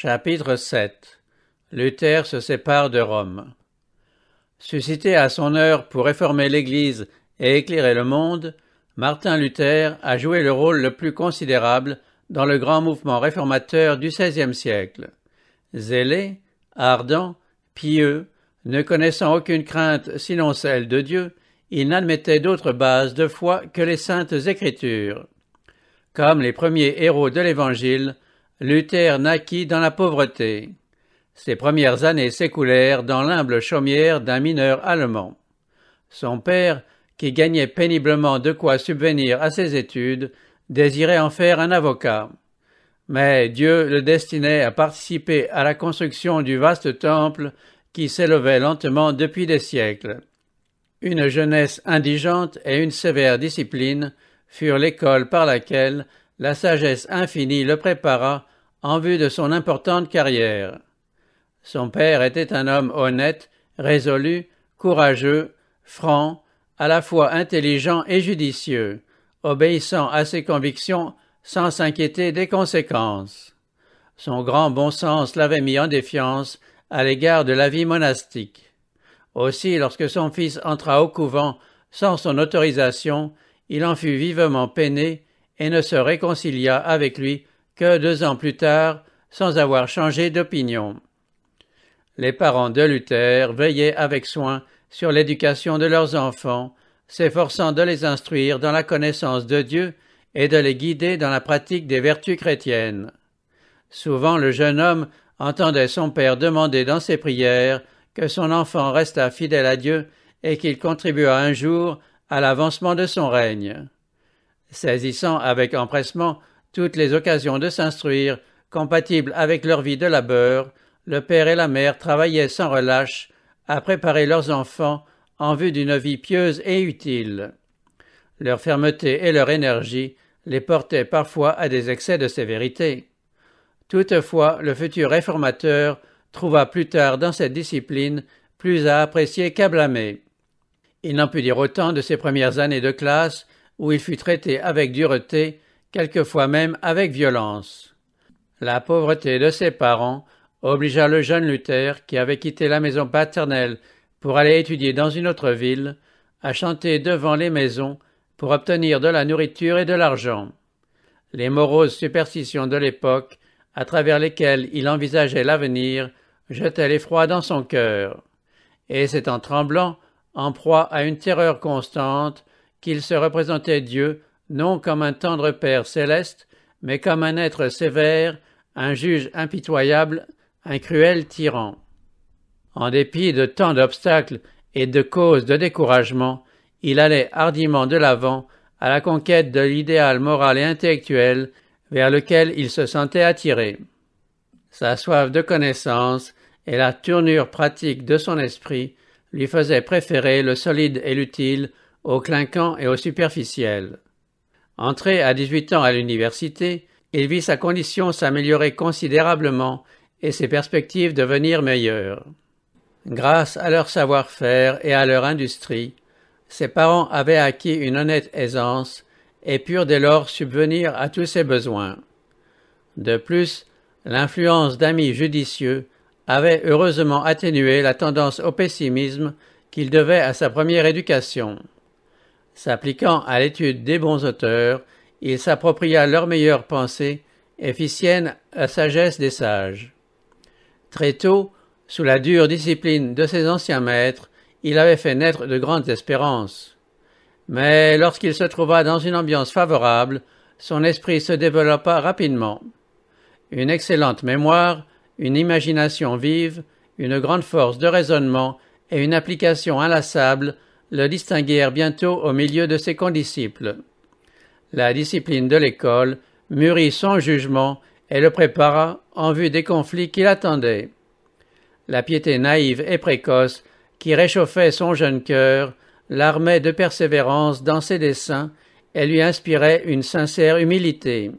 Chapitre 7 Luther se sépare de Rome. Suscité à son heure pour réformer l'Église et éclairer le monde, Martin Luther a joué le rôle le plus considérable dans le grand mouvement réformateur du XVIe siècle. Zélé, ardent, pieux, ne connaissant aucune crainte sinon celle de Dieu, il n'admettait d'autre base de foi que les saintes écritures. Comme les premiers héros de l'Évangile, Luther naquit dans la pauvreté. Ses premières années s'écoulèrent dans l'humble chaumière d'un mineur allemand. Son père, qui gagnait péniblement de quoi subvenir à ses études, désirait en faire un avocat. Mais Dieu le destinait à participer à la construction du vaste temple qui s'élevait lentement depuis des siècles. Une jeunesse indigente et une sévère discipline furent l'école par laquelle la sagesse infinie le prépara en vue de son importante carrière. Son père était un homme honnête, résolu, courageux, franc, à la fois intelligent et judicieux, obéissant à ses convictions sans s'inquiéter des conséquences. Son grand bon sens l'avait mis en défiance à l'égard de la vie monastique. Aussi, lorsque son fils entra au couvent sans son autorisation, il en fut vivement peiné et ne se réconcilia avec lui que deux ans plus tard, sans avoir changé d'opinion. Les parents de Luther veillaient avec soin sur l'éducation de leurs enfants, s'efforçant de les instruire dans la connaissance de Dieu et de les guider dans la pratique des vertus chrétiennes. Souvent le jeune homme entendait son père demander dans ses prières que son enfant restât fidèle à Dieu et qu'il contribuât un jour à l'avancement de son règne. Saisissant avec empressement toutes les occasions de s'instruire, compatibles avec leur vie de labeur, le père et la mère travaillaient sans relâche à préparer leurs enfants en vue d'une vie pieuse et utile. Leur fermeté et leur énergie les portaient parfois à des excès de sévérité. Toutefois, le futur réformateur trouva plus tard dans cette discipline plus à apprécier qu'à blâmer. Il n'en put dire autant de ses premières années de classe où il fut traité avec dureté, quelquefois même avec violence. La pauvreté de ses parents obligea le jeune Luther, qui avait quitté la maison paternelle pour aller étudier dans une autre ville, à chanter devant les maisons pour obtenir de la nourriture et de l'argent. Les moroses superstitions de l'époque, à travers lesquelles il envisageait l'avenir, jetaient l'effroi dans son cœur. Et c'est en tremblant, en proie à une terreur constante, qu'il se représentait Dieu non comme un tendre Père céleste, mais comme un être sévère, un juge impitoyable, un cruel tyran. En dépit de tant d'obstacles et de causes de découragement, il allait hardiment de l'avant à la conquête de l'idéal moral et intellectuel vers lequel il se sentait attiré. Sa soif de connaissance et la tournure pratique de son esprit lui faisaient préférer le solide et l'utile au clinquant et au superficiel. Entré à dix-huit ans à l'université, il vit sa condition s'améliorer considérablement et ses perspectives devenir meilleures. Grâce à leur savoir-faire et à leur industrie, ses parents avaient acquis une honnête aisance et purent dès lors subvenir à tous ses besoins. De plus, l'influence d'amis judicieux avait heureusement atténué la tendance au pessimisme qu'il devait à sa première éducation. S'appliquant à l'étude des bons auteurs, il s'appropria leurs meilleures pensées et fit sienne la sagesse des sages. Très tôt, sous la dure discipline de ses anciens maîtres, il avait fait naître de grandes espérances. Mais lorsqu'il se trouva dans une ambiance favorable, son esprit se développa rapidement. Une excellente mémoire, une imagination vive, une grande force de raisonnement et une application inlassable le distinguèrent bientôt au milieu de ses condisciples. La discipline de l'école mûrit son jugement et le prépara en vue des conflits qui l'attendaient. La piété naïve et précoce qui réchauffait son jeune cœur l'armait de persévérance dans ses desseins et lui inspirait une sincère humilité.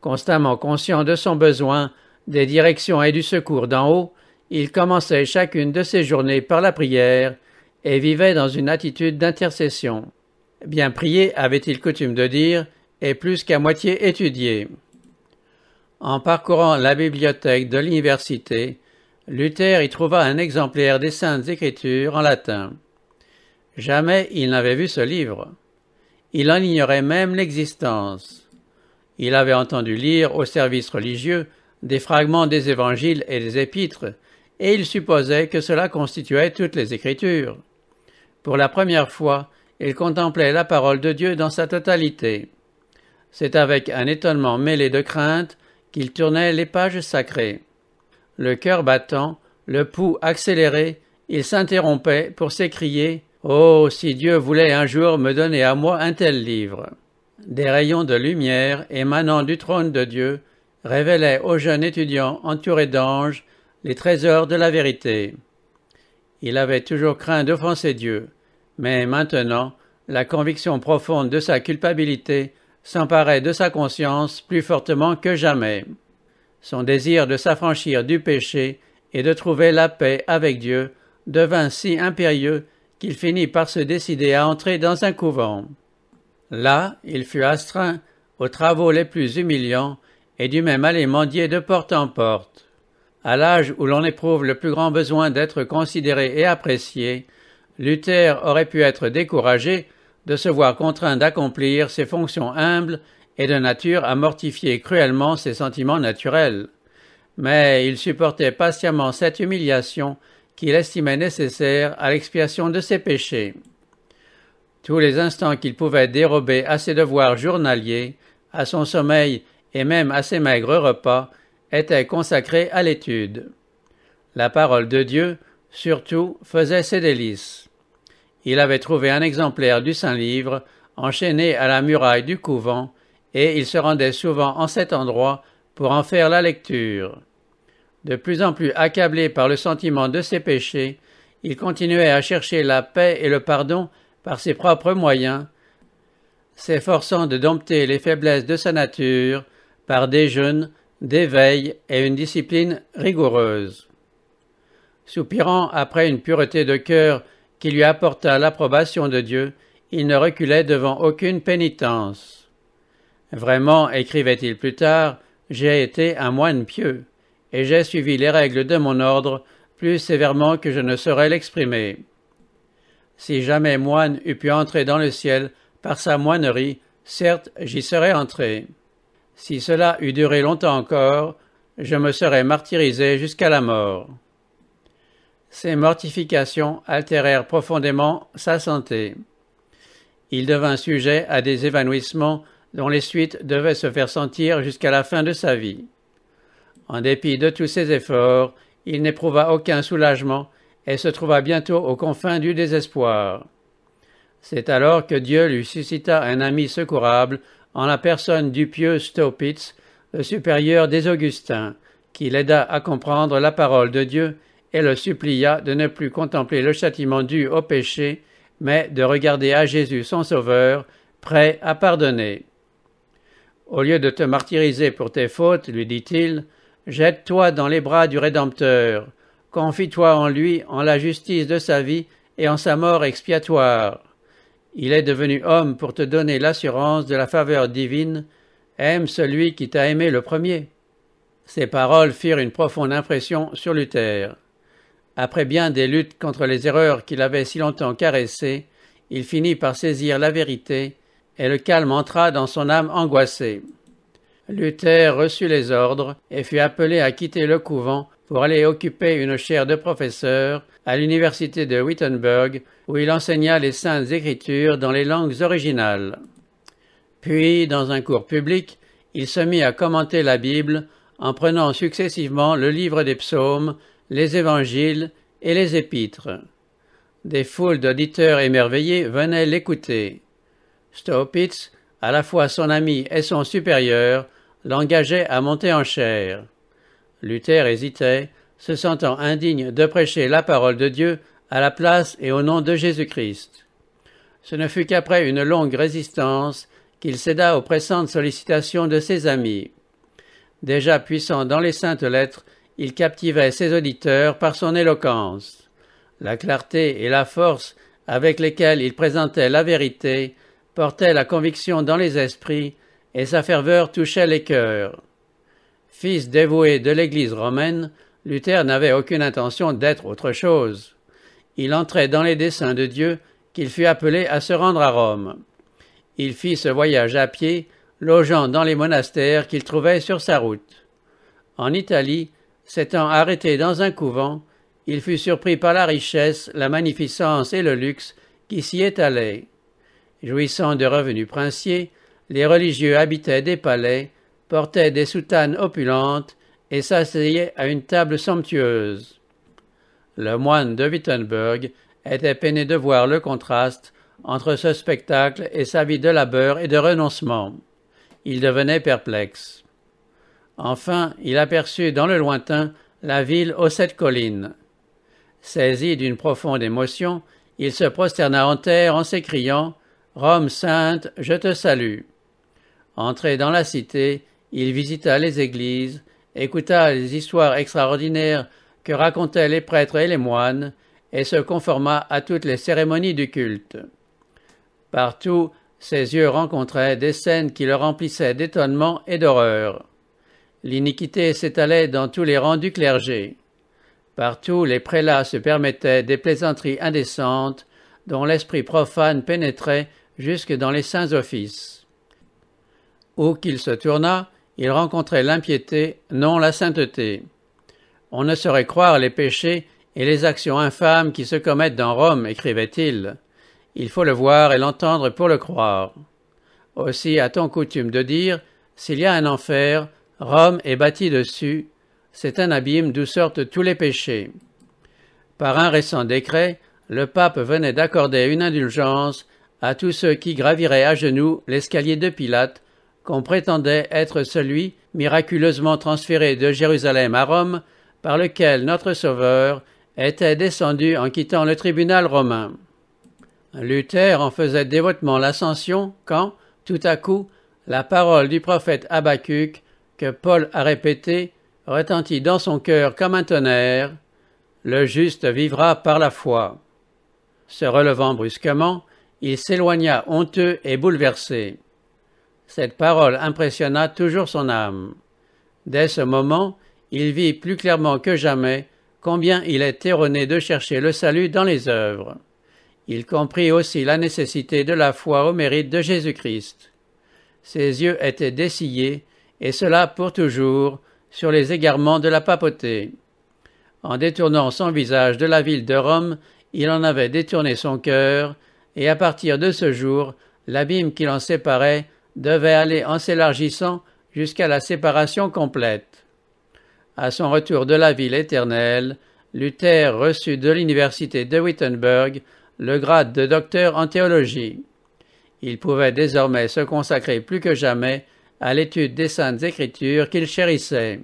Constamment conscient de son besoin des directions et du secours d'en haut, il commençait chacune de ses journées par la prière et vivait dans une attitude d'intercession. Bien prier, avait-il coutume de dire, et plus qu'à moitié étudier. En parcourant la bibliothèque de l'université, Luther y trouva un exemplaire des Saintes Écritures en latin. Jamais il n'avait vu ce livre. Il en ignorait même l'existence. Il avait entendu lire au service religieux des fragments des évangiles et des épîtres, et il supposait que cela constituait toutes les Écritures. Pour la première fois, il contemplait la parole de Dieu dans sa totalité. C'est avec un étonnement mêlé de crainte qu'il tournait les pages sacrées. Le cœur battant, le pouls accéléré, il s'interrompait pour s'écrier Oh, si Dieu voulait un jour me donner à moi un tel livre. Des rayons de lumière émanant du trône de Dieu révélaient au jeune étudiant entouré d'anges les trésors de la vérité. Il avait toujours craint d'offenser Dieu, mais maintenant la conviction profonde de sa culpabilité s'emparait de sa conscience plus fortement que jamais. Son désir de s'affranchir du péché et de trouver la paix avec Dieu devint si impérieux qu'il finit par se décider à entrer dans un couvent. Là, il fut astreint aux travaux les plus humiliants et du même aller mendier de porte en porte. À l'âge où l'on éprouve le plus grand besoin d'être considéré et apprécié, Luther aurait pu être découragé de se voir contraint d'accomplir ses fonctions humbles et de nature à mortifier cruellement ses sentiments naturels. Mais il supportait patiemment cette humiliation qu'il estimait nécessaire à l'expiation de ses péchés. Tous les instants qu'il pouvait dérober à ses devoirs journaliers, à son sommeil et même à ses maigres repas, étaient consacrés à l'étude. La parole de Dieu, surtout, faisait ses délices. Il avait trouvé un exemplaire du Saint-Livre enchaîné à la muraille du couvent et il se rendait souvent en cet endroit pour en faire la lecture. De plus en plus accablé par le sentiment de ses péchés, il continuait à chercher la paix et le pardon par ses propres moyens, s'efforçant de dompter les faiblesses de sa nature par des jeûnes, des veilles et une discipline rigoureuse. Soupirant après une pureté de cœur qui lui apporta l'approbation de Dieu, il ne reculait devant aucune pénitence. Vraiment, écrivait-il plus tard, j'ai été un moine pieux, et j'ai suivi les règles de mon ordre plus sévèrement que je ne saurais l'exprimer. Si jamais moine eût pu entrer dans le ciel par sa moinerie, certes j'y serais entré. Si cela eût duré longtemps encore, je me serais martyrisé jusqu'à la mort. Ces mortifications altérèrent profondément sa santé. Il devint sujet à des évanouissements dont les suites devaient se faire sentir jusqu'à la fin de sa vie. En dépit de tous ses efforts, il n'éprouva aucun soulagement et se trouva bientôt aux confins du désespoir. C'est alors que Dieu lui suscita un ami secourable en la personne du pieux Staupitz, le supérieur des Augustins, qui l'aida à comprendre la parole de Dieu et le supplia de ne plus contempler le châtiment dû au péché, mais de regarder à Jésus son Sauveur, prêt à pardonner. Au lieu de te martyriser pour tes fautes, lui dit-il, jette-toi dans les bras du Rédempteur, confie-toi en lui en la justice de sa vie et en sa mort expiatoire. Il est devenu homme pour te donner l'assurance de la faveur divine. Aime celui qui t'a aimé le premier. Ces paroles firent une profonde impression sur Luther. Après bien des luttes contre les erreurs qu'il avait si longtemps caressées, il finit par saisir la vérité et le calme entra dans son âme angoissée. Luther reçut les ordres et fut appelé à quitter le couvent pour aller occuper une chaire de professeur à l'université de Wittenberg où il enseigna les saintes écritures dans les langues originales. Puis, dans un cours public, il se mit à commenter la Bible en prenant successivement le livre des psaumes, les évangiles et les épîtres. Des foules d'auditeurs émerveillés venaient l'écouter. Staupitz, à la fois son ami et son supérieur, l'engageait à monter en chair. Luther hésitait, se sentant indigne de prêcher la parole de Dieu à la place et au nom de Jésus-Christ. Ce ne fut qu'après une longue résistance qu'il céda aux pressantes sollicitations de ses amis. Déjà puissant dans les saintes lettres, il captivait ses auditeurs par son éloquence. La clarté et la force avec lesquelles il présentait la vérité portait la conviction dans les esprits, et sa ferveur touchait les cœurs. Fils dévoué de l'Église romaine, Luther n'avait aucune intention d'être autre chose. Il entrait dans les desseins de Dieu qu'il fut appelé à se rendre à Rome. Il fit ce voyage à pied, logeant dans les monastères qu'il trouvait sur sa route. En Italie, s'étant arrêté dans un couvent, il fut surpris par la richesse, la magnificence et le luxe qui s'y étalaient. Jouissant de revenus princiers, les religieux habitaient des palais, portaient des soutanes opulentes et s'asseyaient à une table somptueuse. Le moine de Wittenberg était peiné de voir le contraste entre ce spectacle et sa vie de labeur et de renoncement. Il devenait perplexe. Enfin, il aperçut dans le lointain la ville aux sept collines. Saisi d'une profonde émotion, il se prosterna en terre en s'écriant Rome sainte, je te salue. Entré dans la cité, il visita les églises, écouta les histoires extraordinaires que racontaient les prêtres et les moines, et se conforma à toutes les cérémonies du culte. Partout, ses yeux rencontraient des scènes qui le remplissaient d'étonnement et d'horreur. L'iniquité s'étalait dans tous les rangs du clergé. Partout, les prélats se permettaient des plaisanteries indécentes dont l'esprit profane pénétrait jusque dans les saints offices. Où qu'il se tournât, il rencontrait l'impiété, non la sainteté. On ne saurait croire les péchés et les actions infâmes qui se commettent dans Rome, écrivait-il. Il faut le voir et l'entendre pour le croire. Aussi a-t-on coutume de dire, s'il y a un enfer, Rome est bâtie dessus, c'est un abîme d'où sortent tous les péchés. Par un récent décret, le pape venait d'accorder une indulgence à tous ceux qui graviraient à genoux l'escalier de Pilate, qu'on prétendait être celui miraculeusement transféré de Jérusalem à Rome, par lequel notre Sauveur était descendu en quittant le tribunal romain. Luther en faisait dévotement l'ascension quand, tout à coup, la parole du prophète Habacuc, que Paul a répétée, retentit dans son cœur comme un tonnerre. Le juste vivra par la foi. Se relevant brusquement, il s'éloigna honteux et bouleversé. Cette parole impressionna toujours son âme. Dès ce moment, il vit plus clairement que jamais combien il est erroné de chercher le salut dans les œuvres. Il comprit aussi la nécessité de la foi au mérite de Jésus-Christ. Ses yeux étaient dessillés, et cela pour toujours, sur les égarements de la papauté. En détournant son visage de la ville de Rome, il en avait détourné son cœur, et à partir de ce jour, l'abîme qui l'en séparait devait aller en s'élargissant jusqu'à la séparation complète. À son retour de la ville éternelle, Luther reçut de l'université de Wittenberg le grade de docteur en théologie. Il pouvait désormais se consacrer plus que jamais à l'étude des saintes écritures qu'il chérissait.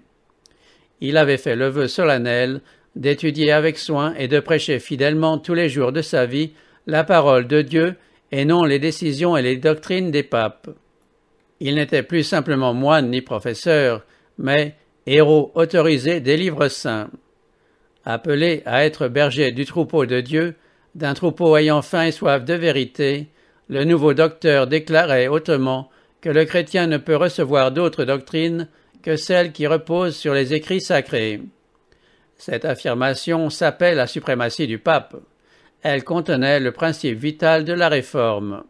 Il avait fait le vœu solennel d'étudier avec soin et de prêcher fidèlement tous les jours de sa vie la parole de Dieu et non les décisions et les doctrines des papes. Il n'était plus simplement moine ni professeur, mais héros autorisé des livres saints. Appelé à être berger du troupeau de Dieu, d'un troupeau ayant faim et soif de vérité, le nouveau docteur déclarait hautement que le chrétien ne peut recevoir d'autres doctrines que celles qui reposent sur les écrits sacrés. Cette affirmation s'appelle la suprématie du pape. Elle contenait le principe vital de la réforme.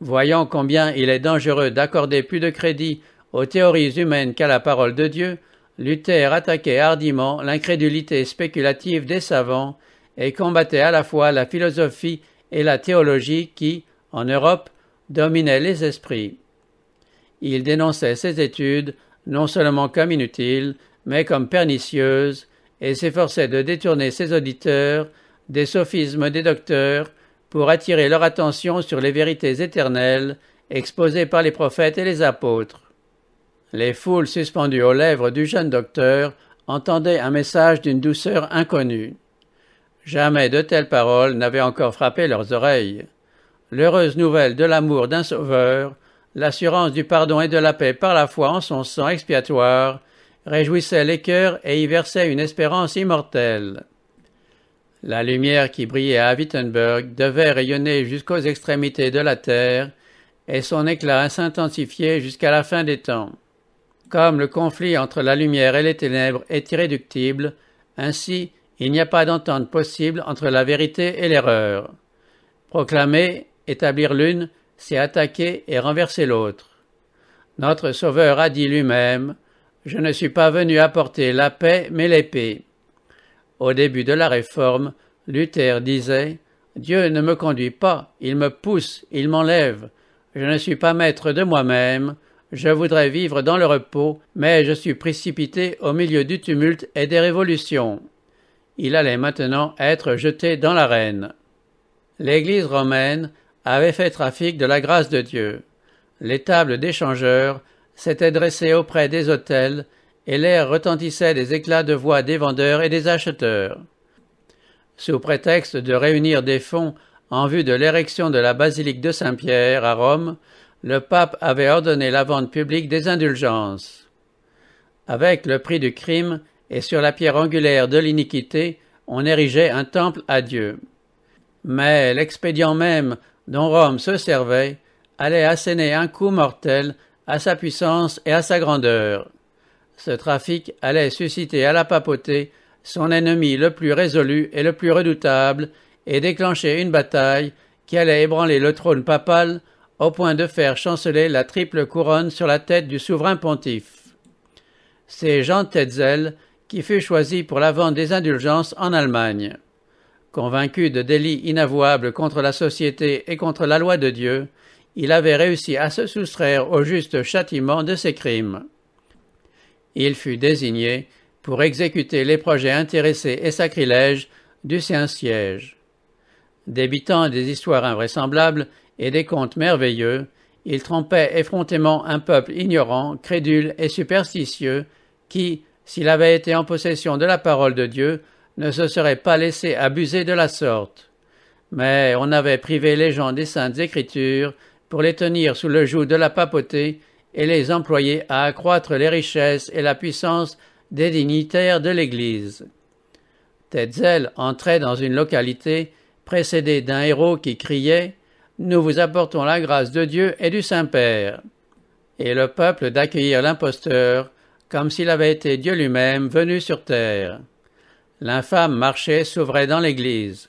Voyant combien il est dangereux d'accorder plus de crédit aux théories humaines qu'à la parole de Dieu, Luther attaquait hardiment l'incrédulité spéculative des savants et combattait à la fois la philosophie et la théologie qui, en Europe, dominaient les esprits. Il dénonçait ces études non seulement comme inutiles, mais comme pernicieuses, et s'efforçait de détourner ses auditeurs des sophismes des docteurs pour attirer leur attention sur les vérités éternelles exposées par les prophètes et les apôtres. Les foules suspendues aux lèvres du jeune docteur entendaient un message d'une douceur inconnue. Jamais de telles paroles n'avaient encore frappé leurs oreilles. L'heureuse nouvelle de l'amour d'un sauveur, l'assurance du pardon et de la paix par la foi en son sang expiatoire, réjouissait les cœurs et y versait une espérance immortelle. La lumière qui brillait à Wittenberg devait rayonner jusqu'aux extrémités de la terre, et son éclat s'intensifier jusqu'à la fin des temps. Comme le conflit entre la lumière et les ténèbres est irréductible, ainsi il n'y a pas d'entente possible entre la vérité et l'erreur. Proclamer, établir l'une, c'est attaquer et renverser l'autre. Notre Sauveur a dit lui-même Je ne suis pas venu apporter la paix, mais l'épée. Au début de la Réforme, Luther disait Dieu ne me conduit pas, il me pousse, il m'enlève. Je ne suis pas maître de moi-même, je voudrais vivre dans le repos, mais je suis précipité au milieu du tumulte et des révolutions. Il allait maintenant être jeté dans l'arène. L'Église romaine avait fait trafic de la grâce de Dieu. Les tables d'échangeurs s'étaient dressées auprès des hôtels, et l'air retentissait des éclats de voix des vendeurs et des acheteurs. Sous prétexte de réunir des fonds en vue de l'érection de la basilique de Saint-Pierre à Rome, le pape avait ordonné la vente publique des indulgences. Avec le prix du crime et sur la pierre angulaire de l'iniquité, on érigeait un temple à Dieu. Mais l'expédient même dont Rome se servait allait asséner un coup mortel à sa puissance et à sa grandeur. Ce trafic allait susciter à la papauté son ennemi le plus résolu et le plus redoutable, et déclencher une bataille qui allait ébranler le trône papal au point de faire chanceler la triple couronne sur la tête du souverain pontife. C'est Jean Tetzel qui fut choisi pour la vente des indulgences en Allemagne. Convaincu de délits inavouables contre la société et contre la loi de Dieu, il avait réussi à se soustraire au juste châtiment de ses crimes. Il fut désigné pour exécuter les projets intéressés et sacrilèges du Saint-Siège. Débitant des histoires invraisemblables et des contes merveilleux, il trompait effrontément un peuple ignorant, crédule et superstitieux qui, s'il avait été en possession de la parole de Dieu, ne se serait pas laissé abuser de la sorte. Mais on avait privé les gens des saintes écritures pour les tenir sous le joug de la papauté et les employer à accroître les richesses et la puissance des dignitaires de l'Église. Tetzel entrait dans une localité précédé d'un héros qui criait Nous vous apportons la grâce de Dieu et du Saint-Père. Et le peuple d'accueillir l'imposteur comme s'il avait été Dieu lui-même venu sur terre. L'infâme marché s'ouvrait dans l'Église.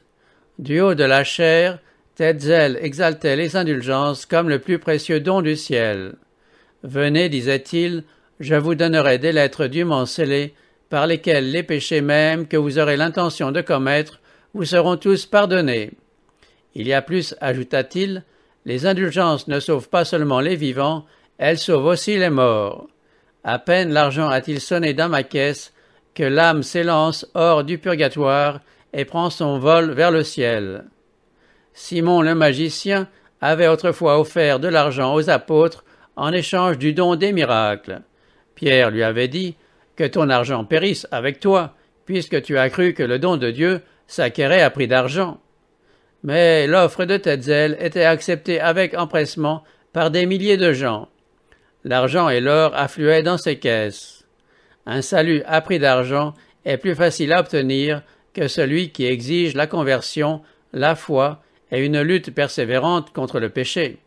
Du haut de la chair, Tetzel exaltait les indulgences comme le plus précieux don du ciel. Venez, disait-il, je vous donnerai des lettres dûment scellées, par lesquelles les péchés mêmes que vous aurez l'intention de commettre vous seront tous pardonnés. Il y a plus, ajouta-t-il, les indulgences ne sauvent pas seulement les vivants, elles sauvent aussi les morts. À peine l'argent a-t-il sonné dans ma caisse que l'âme s'élance hors du purgatoire et prend son vol vers le ciel. Simon le magicien avait autrefois offert de l'argent aux apôtres en échange du don des miracles. Pierre lui avait dit Que ton argent périsse avec toi, puisque tu as cru que le don de Dieu s'acquérait à prix d'argent. Mais l'offre de Tetzel était acceptée avec empressement par des milliers de gens. L'argent et l'or affluaient dans ses caisses. Un salut à prix d'argent est plus facile à obtenir que celui qui exige la conversion, la foi et une lutte persévérante contre le péché.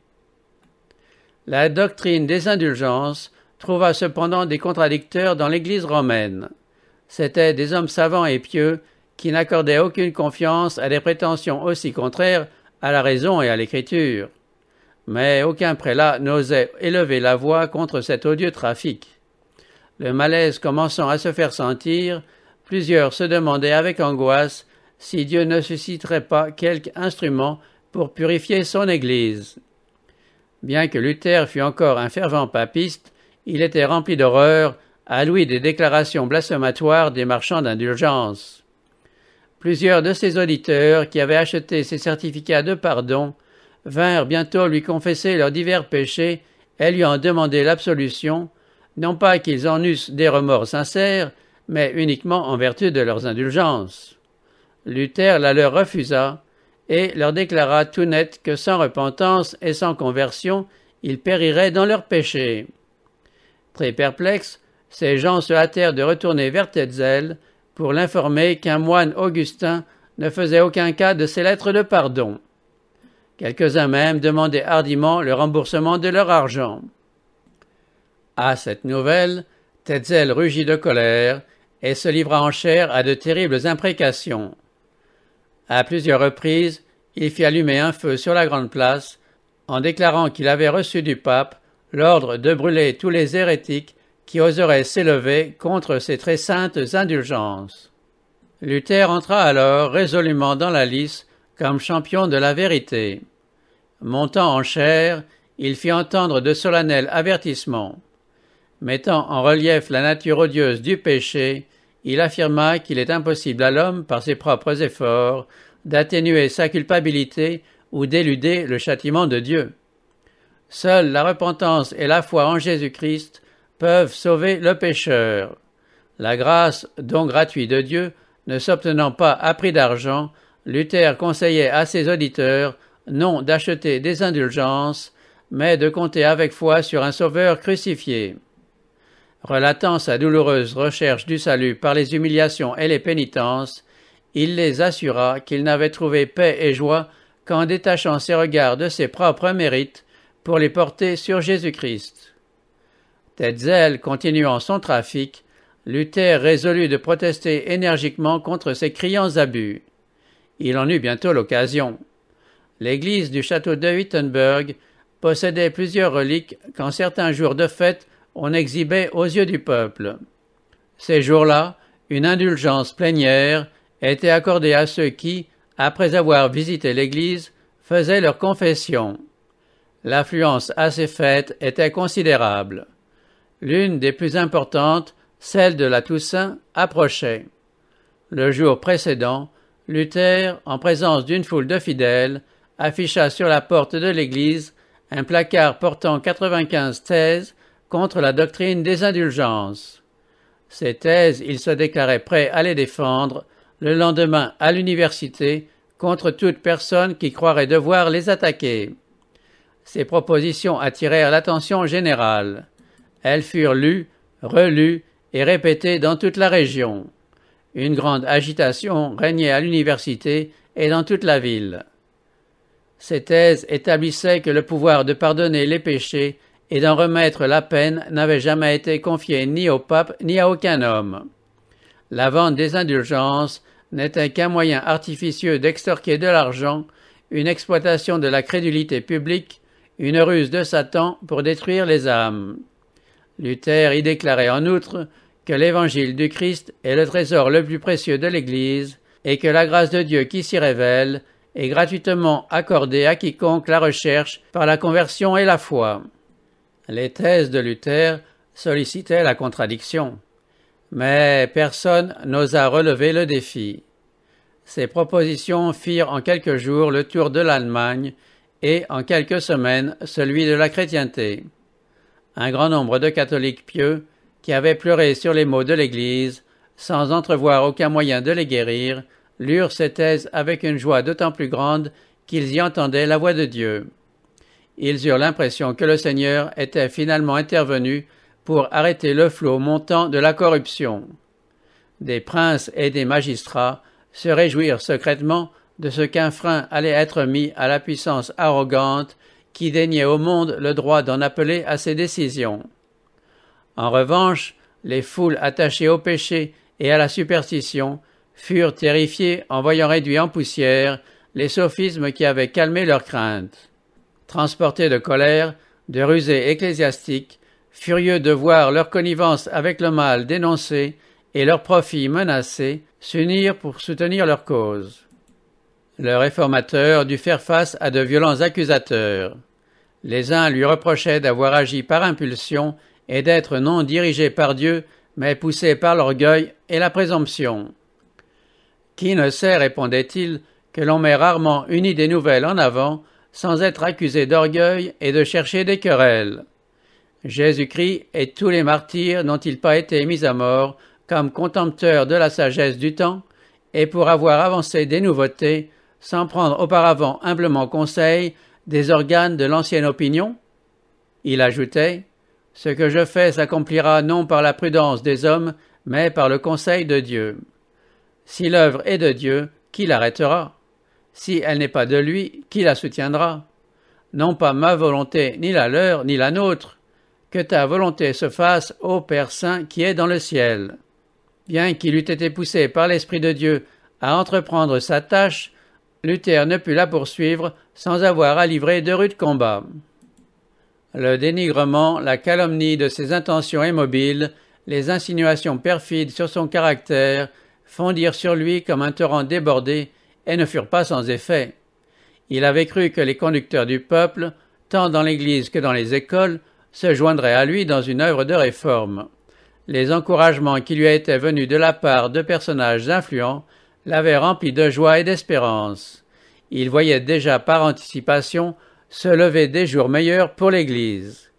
La doctrine des indulgences trouva cependant des contradicteurs dans l'Église romaine. C'étaient des hommes savants et pieux qui n'accordaient aucune confiance à des prétentions aussi contraires à la raison et à l'écriture. Mais aucun prélat n'osait élever la voix contre cet odieux trafic. Le malaise commençant à se faire sentir, plusieurs se demandaient avec angoisse si Dieu ne susciterait pas quelque instrument pour purifier son Église. Bien que Luther fût encore un fervent papiste, il était rempli d'horreur à louer des déclarations blasphématoires des marchands d'indulgence. Plusieurs de ses auditeurs, qui avaient acheté ses certificats de pardon, vinrent bientôt lui confesser leurs divers péchés et lui en demander l'absolution, non pas qu'ils en eussent des remords sincères, mais uniquement en vertu de leurs indulgences. Luther la leur refusa, et leur déclara tout net que sans repentance et sans conversion, ils périraient dans leurs péchés. Très perplexes, ces gens se hâtèrent de retourner vers Tetzel pour l'informer qu'un moine augustin ne faisait aucun cas de ces lettres de pardon. »»« quelques-uns même demandaient hardiment le remboursement de leur argent. À cette nouvelle, Tetzel rugit de colère et se livra en chair à de terribles imprécations. À plusieurs reprises, il fit allumer un feu sur la grande place en déclarant qu'il avait reçu du pape l'ordre de brûler tous les hérétiques qui oseraient s'élever contre ces très saintes indulgences. Luther entra alors résolument dans la lice comme champion de la vérité. Montant en chair, il fit entendre de solennels avertissements. Mettant en relief la nature odieuse du péché, il affirma qu'il est impossible à l'homme, par ses propres efforts, d'atténuer sa culpabilité ou d'éluder le châtiment de Dieu. Seule la repentance et la foi en Jésus-Christ peuvent sauver le pécheur. La grâce, don gratuit de Dieu, ne s'obtenant pas à prix d'argent, Luther conseillait à ses auditeurs non d'acheter des indulgences, mais de compter avec foi sur un sauveur crucifié. Relatant sa douloureuse recherche du salut par les humiliations et les pénitences, il les assura qu'il n'avait trouvé paix et joie qu'en détachant ses regards de ses propres mérites pour les porter sur Jésus-Christ. Tetzel continuant son trafic, Luther résolut de protester énergiquement contre ces criants abus. Il en eut bientôt l'occasion. L'église du château de Wittenberg possédait plusieurs reliques qu'en certains jours de fête on exhibait aux yeux du peuple. Ces jours-là, une indulgence plénière était accordée à ceux qui, après avoir visité l'église, faisaient leur confession. L'affluence à ces fêtes était considérable. L'une des plus importantes, celle de la Toussaint, approchait. Le jour précédent, Luther, en présence d'une foule de fidèles, afficha sur la porte de l'église un placard portant quatre-vingt-quinze thèses contre la doctrine des indulgences. Ces thèses, il se déclarait prêt à les défendre le lendemain à l'université contre toute personne qui croirait devoir les attaquer. Ces propositions attirèrent l'attention générale. Elles furent lues, relues et répétées dans toute la région. Une grande agitation régnait à l'université et dans toute la ville. Ces thèses établissaient que le pouvoir de pardonner les péchés et d'en remettre la peine n'avait jamais été confié ni au pape ni à aucun homme. La vente des indulgences n'était qu'un moyen artificieux d'extorquer de l'argent, une exploitation de la crédulité publique, une ruse de Satan pour détruire les âmes. Luther y déclarait en outre que l'évangile du Christ est le trésor le plus précieux de l'Église, et que la grâce de Dieu qui s'y révèle est gratuitement accordée à quiconque la recherche par la conversion et la foi. Les thèses de Luther sollicitaient la contradiction, mais personne n'osa relever le défi. Ces propositions firent en quelques jours le tour de l'Allemagne et en quelques semaines celui de la chrétienté. Un grand nombre de catholiques pieux, qui avaient pleuré sur les maux de l'Église, sans entrevoir aucun moyen de les guérir, lurent ces thèses avec une joie d'autant plus grande qu'ils y entendaient la voix de Dieu. Ils eurent l'impression que le Seigneur était finalement intervenu pour arrêter le flot montant de la corruption. Des princes et des magistrats se réjouirent secrètement de ce qu'un frein allait être mis à la puissance arrogante qui daignait au monde le droit d'en appeler à ses décisions. En revanche, les foules attachées au péché et à la superstition furent terrifiées en voyant réduits en poussière les sophismes qui avaient calmé leurs craintes transportés de colère, de rusée ecclésiastique, furieux de voir leur connivence avec le mal dénoncée et leur profit menacé, s'unir pour soutenir leur cause. Le réformateur dut faire face à de violents accusateurs. Les uns lui reprochaient d'avoir agi par impulsion et d'être non dirigé par Dieu, mais poussé par l'orgueil et la présomption. Qui ne sait, répondait-il, que l'on met rarement une idée nouvelle en avant sans être accusé d'orgueil et de chercher des querelles. Jésus-Christ et tous les martyrs n'ont-ils pas été mis à mort comme contempteurs de la sagesse du temps, et pour avoir avancé des nouveautés, sans prendre auparavant humblement conseil des organes de l'ancienne opinion? Il ajoutait, Ce que je fais s'accomplira non par la prudence des hommes, mais par le conseil de Dieu. Si l'œuvre est de Dieu, qui l'arrêtera? Si elle n'est pas de lui, qui la soutiendra? Non pas ma volonté, ni la leur, ni la nôtre, que ta volonté se fasse, ô Père Saint qui est dans le ciel. Bien qu'il eût été poussé par l'Esprit de Dieu à entreprendre sa tâche, Luther ne put la poursuivre sans avoir à livrer de rudes combats. Le dénigrement, la calomnie de ses intentions immobiles, les insinuations perfides sur son caractère fondirent sur lui comme un torrent débordé et ne furent pas sans effet. Il avait cru que les conducteurs du peuple, tant dans l'Église que dans les écoles, se joindraient à lui dans une œuvre de réforme. Les encouragements qui lui étaient venus de la part de personnages influents l'avaient rempli de joie et d'espérance. Il voyait déjà par anticipation se lever des jours meilleurs pour l'Église.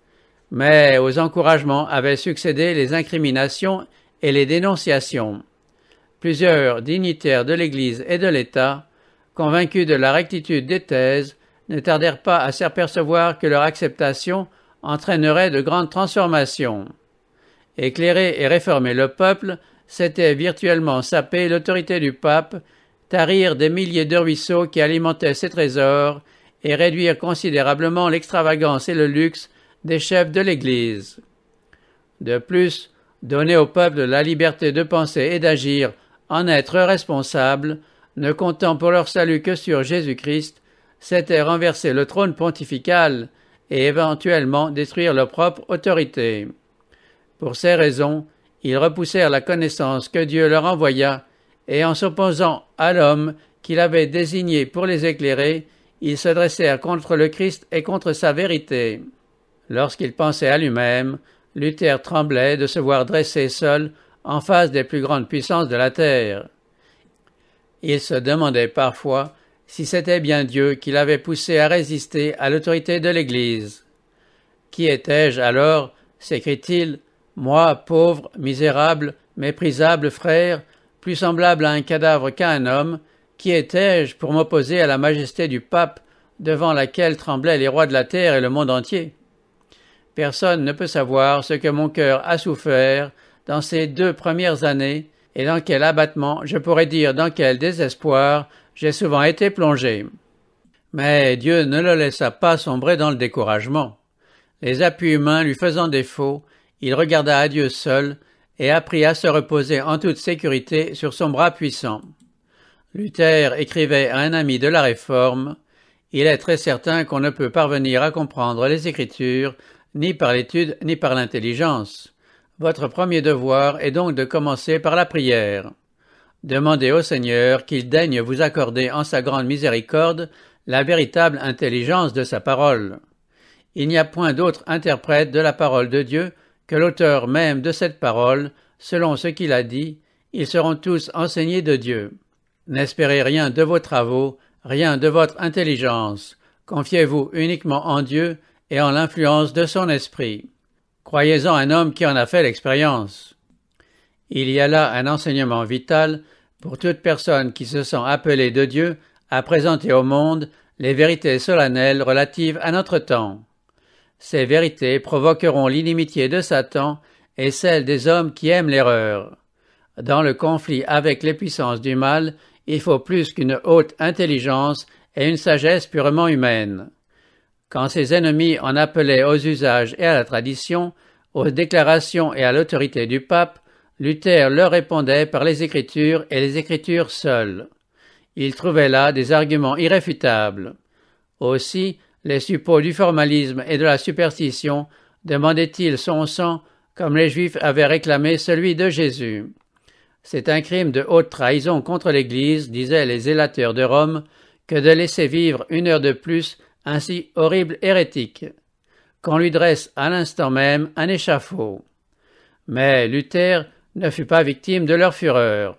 Mais aux encouragements avaient succédé les incriminations et les dénonciations. Plusieurs dignitaires de l'Église et de l'État, convaincus de la rectitude des thèses, ne tardèrent pas à s'apercevoir que leur acceptation entraînerait de grandes transformations. Éclairer et réformer le peuple, c'était virtuellement saper l'autorité du pape, tarir des milliers de ruisseaux qui alimentaient ses trésors, et réduire considérablement l'extravagance et le luxe des chefs de l'Église. De plus, donner au peuple la liberté de penser et d'agir, en être responsable, ne comptant pour leur salut que sur Jésus-Christ, c'était renverser le trône pontifical et éventuellement détruire leur propre autorité. Pour ces raisons, ils repoussèrent la connaissance que Dieu leur envoya, et en s'opposant à l'homme qu'il avait désigné pour les éclairer, ils se dressèrent contre le Christ et contre sa vérité. Lorsqu'il pensait à lui-même, Luther tremblait de se voir dressé seul en face des plus grandes puissances de la terre. Il se demandait parfois si c'était bien Dieu qui l'avait poussé à résister à l'autorité de l'Église. Qui étais-je alors s'écrit-il, moi, pauvre, misérable, méprisable frère, plus semblable à un cadavre qu'à un homme, qui étais-je pour m'opposer à la majesté du pape devant laquelle tremblaient les rois de la terre et le monde entier? Personne ne peut savoir ce que mon cœur a souffert dans ces deux premières années et dans quel abattement, je pourrais dire dans quel désespoir, j'ai souvent été plongé. Mais Dieu ne le laissa pas sombrer dans le découragement. Les appuis humains lui faisant défaut, il regarda à Dieu seul et apprit à se reposer en toute sécurité sur son bras puissant. Luther écrivait à un ami de la Réforme Il est très certain qu'on ne peut parvenir à comprendre les Écritures ni par l'étude ni par l'intelligence. Votre premier devoir est donc de commencer par la prière. Demandez au Seigneur qu'il daigne vous accorder en sa grande miséricorde la véritable intelligence de sa parole. Il n'y a point d'autre interprète de la parole de Dieu que l'auteur même de cette parole, selon ce qu'il a dit, ils seront tous enseignés de Dieu. N'espérez rien de vos travaux, rien de votre intelligence. Confiez-vous uniquement en Dieu et en l'influence de son esprit. Croyez-en un homme qui en a fait l'expérience. Il y a là un enseignement vital pour toute personne qui se sent appelée de Dieu à présenter au monde les vérités solennelles relatives à notre temps. Ces vérités provoqueront l'inimitié de Satan et celle des hommes qui aiment l'erreur. Dans le conflit avec les puissances du mal, il faut plus qu'une haute intelligence et une sagesse purement humaine. Quand ses ennemis en appelaient aux usages et à la tradition, aux déclarations et à l'autorité du pape, Luther leur répondait par les Écritures et les Écritures seules. Il trouvait là des arguments irréfutables. Aussi, les suppôts du formalisme et de la superstition demandaient-ils son sang comme les Juifs avaient réclamé celui de Jésus. C'est un crime de haute trahison contre l'Église, disaient les zélateurs de Rome, que de laisser vivre une heure de plus un si horrible hérétique, qu'on lui dresse à l'instant même un échafaud. Mais Luther ne fut pas victime de leur fureur.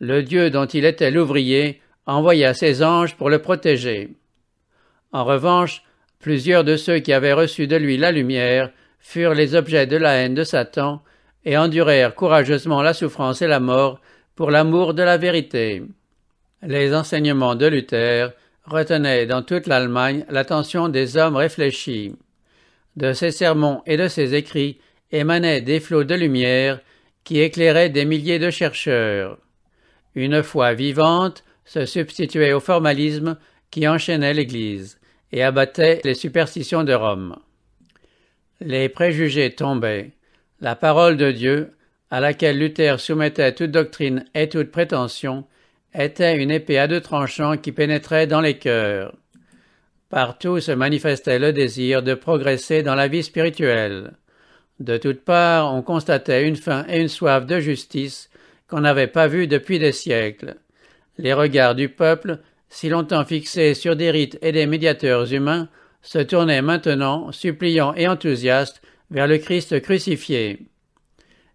Le Dieu dont il était l'ouvrier envoya ses anges pour le protéger. En revanche, plusieurs de ceux qui avaient reçu de lui la lumière furent les objets de la haine de Satan et endurèrent courageusement la souffrance et la mort pour l'amour de la vérité. Les enseignements de Luther retenaient dans toute l'Allemagne l'attention des hommes réfléchis. De ses sermons et de ses écrits émanaient des flots de lumière qui éclairaient des milliers de chercheurs. Une foi vivante se substituait au formalisme qui enchaînait l'Église et abattait les superstitions de Rome. Les préjugés tombaient. La parole de Dieu, à laquelle Luther soumettait toute doctrine et toute prétention, était une épée à deux tranchants qui pénétrait dans les cœurs. Partout se manifestait le désir de progresser dans la vie spirituelle. De toutes parts, on constatait une faim et une soif de justice qu'on n'avait pas vues depuis des siècles. Les regards du peuple, si longtemps fixés sur des rites et des médiateurs humains, se tournaient maintenant, suppliants et enthousiastes, vers le Christ crucifié.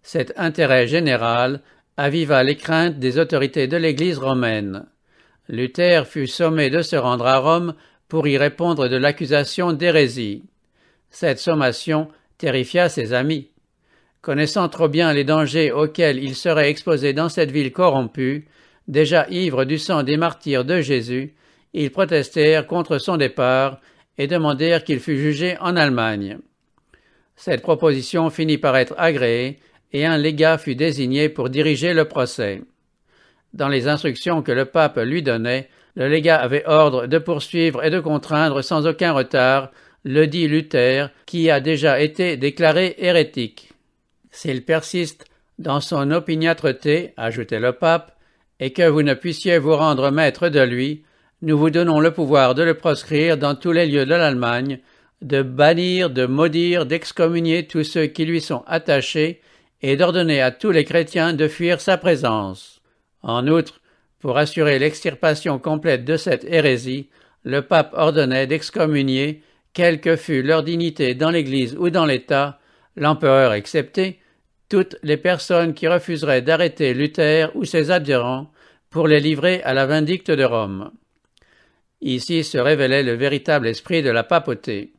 Cet intérêt général aviva les craintes des autorités de l'Église romaine. Luther fut sommé de se rendre à Rome pour y répondre de l'accusation d'hérésie. Cette sommation terrifia ses amis. Connaissant trop bien les dangers auxquels il serait exposé dans cette ville corrompue, déjà ivre du sang des martyrs de Jésus, ils protestèrent contre son départ et demandèrent qu'il fût jugé en Allemagne. Cette proposition finit par être agréée et un légat fut désigné pour diriger le procès. Dans les instructions que le pape lui donnait, le légat avait ordre de poursuivre et de contraindre sans aucun retard le dit Luther, qui a déjà été déclaré hérétique. S'il persiste dans son opiniâtreté, ajoutait le pape, et que vous ne puissiez vous rendre maître de lui, nous vous donnons le pouvoir de le proscrire dans tous les lieux de l'Allemagne, de bannir, de maudire, d'excommunier tous ceux qui lui sont attachés, et d'ordonner à tous les chrétiens de fuir sa présence. En outre, pour assurer l'extirpation complète de cette hérésie, le pape ordonnait d'excommunier, quelle que fût leur dignité dans l'Église ou dans l'État, l'empereur excepté, toutes les personnes qui refuseraient d'arrêter Luther ou ses adhérents pour les livrer à la vindicte de Rome. Ici se révélait le véritable esprit de la papauté.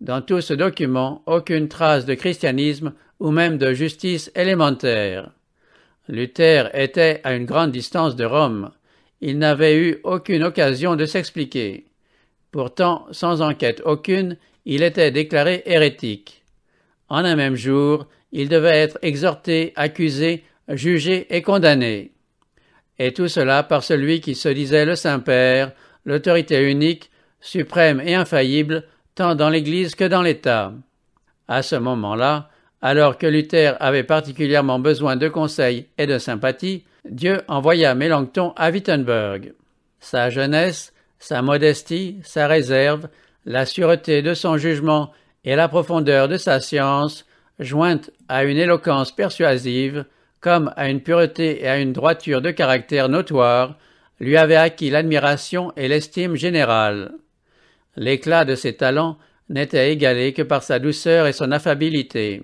Dans tout ce document, aucune trace de christianisme ou même de justice élémentaire. Luther était à une grande distance de Rome. Il n'avait eu aucune occasion de s'expliquer. Pourtant, sans enquête aucune, il était déclaré hérétique. En un même jour, il devait être exhorté, accusé, jugé et condamné. Et tout cela par celui qui se disait le Saint-Père, l'autorité unique, suprême et infaillible, tant dans l'Église que dans l'État. À ce moment-là, alors que Luther avait particulièrement besoin de conseils et de sympathie, Dieu envoya Mélenchon à Wittenberg. Sa jeunesse, sa modestie, sa réserve, la sûreté de son jugement et la profondeur de sa science, jointes à une éloquence persuasive, comme à une pureté et à une droiture de caractère notoire, lui avaient acquis l'admiration et l'estime générale. L'éclat de ses talents n'était égalé que par sa douceur et son affabilité.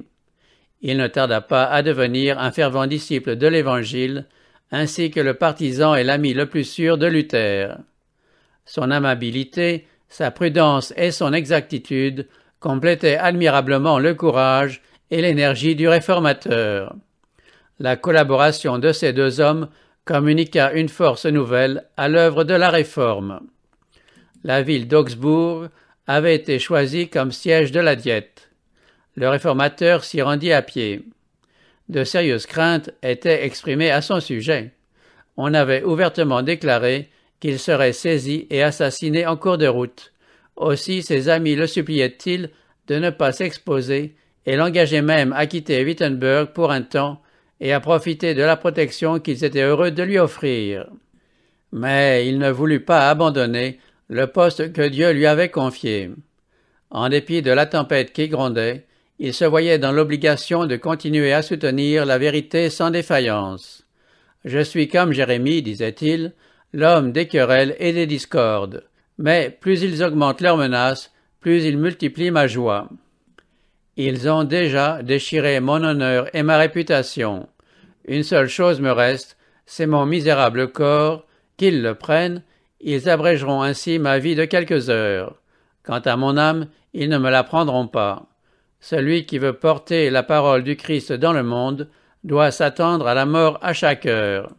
Il ne tarda pas à devenir un fervent disciple de l'Évangile, ainsi que le partisan et l'ami le plus sûr de Luther. Son amabilité, sa prudence et son exactitude complétaient admirablement le courage et l'énergie du réformateur. La collaboration de ces deux hommes communiqua une force nouvelle à l'œuvre de la réforme. La ville d'Augsbourg avait été choisie comme siège de la diète. Le réformateur s'y rendit à pied. De sérieuses craintes étaient exprimées à son sujet. On avait ouvertement déclaré qu'il serait saisi et assassiné en cours de route. Aussi ses amis le suppliaient-ils de ne pas s'exposer et l'engageaient même à quitter Wittenberg pour un temps et à profiter de la protection qu'ils étaient heureux de lui offrir. Mais il ne voulut pas abandonner le poste que Dieu lui avait confié. En dépit de la tempête qui grondait, il se voyait dans l'obligation de continuer à soutenir la vérité sans défaillance. Je suis comme Jérémie, disait-il, l'homme des querelles et des discordes. Mais plus ils augmentent leurs menaces, plus ils multiplient ma joie. Ils ont déjà déchiré mon honneur et ma réputation. Une seule chose me reste, c'est mon misérable corps, qu'ils le prennent, ils abrégeront ainsi ma vie de quelques heures. Quant à mon âme, ils ne me la prendront pas. Celui qui veut porter la parole du Christ dans le monde doit s'attendre à la mort à chaque heure.